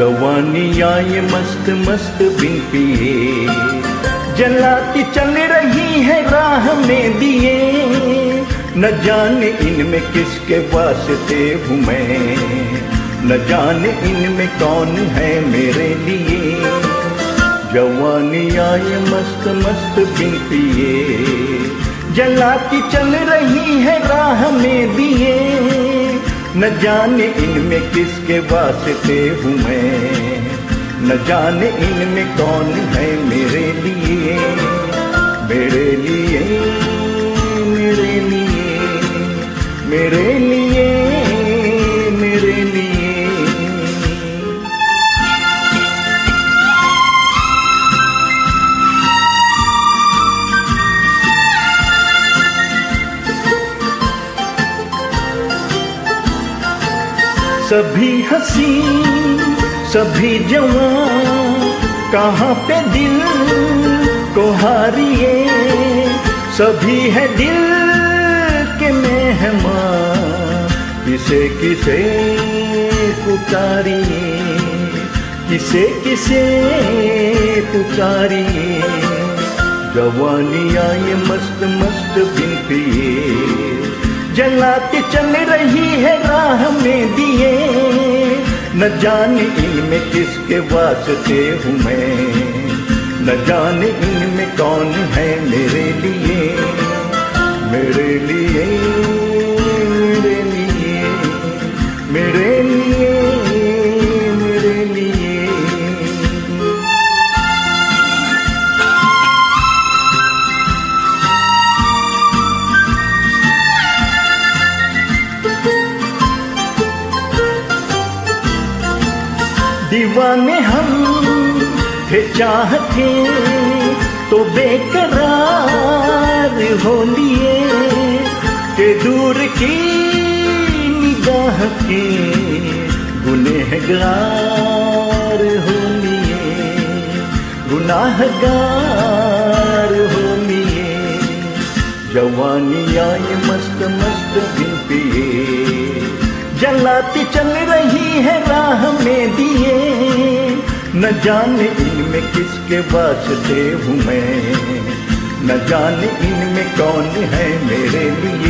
जवानी आए मस्त मस्त बिन पिए। जलाती चल रही है राह में दिए। न जाने इनमें किसके वास्ते हूँ मैं। न जाने इनमें कौन है मेरे लिए। जवानी आए मस्त मस्त बिन पिए। जलाती चल रही है राह में दिए। न जाने इनमें किसके वास्ते हूँ मैं। न जाने इनमें कौन है मेरे लिए। मेरे लिए मेरे लिए, मेरे सभी हसी, सभी जवान कहाँ पे दिल को हारिए? सभी है दिल के मेहमान, किसे किसे पुकारिए? किसे किसे पुकारिए? जवानी आए मस्त मस्त जलाते चल रही है राह में दिए। न जाने इनमें किसके वास्ते हूँ मैं। न जाने इनमें कौन दीवाने हम थे चाहते तो बेकरार हो लिए के दूर की निगाह के गुनहगार हो लिए, गुनाहगार हो लिए। जवानी आए मस्त मस्त दिन पिए जलाती चल रही है राह में दिए। न जाने इनमें किसके वास्ते हूँ मैं। न जाने इनमें कौन है मेरे लिए।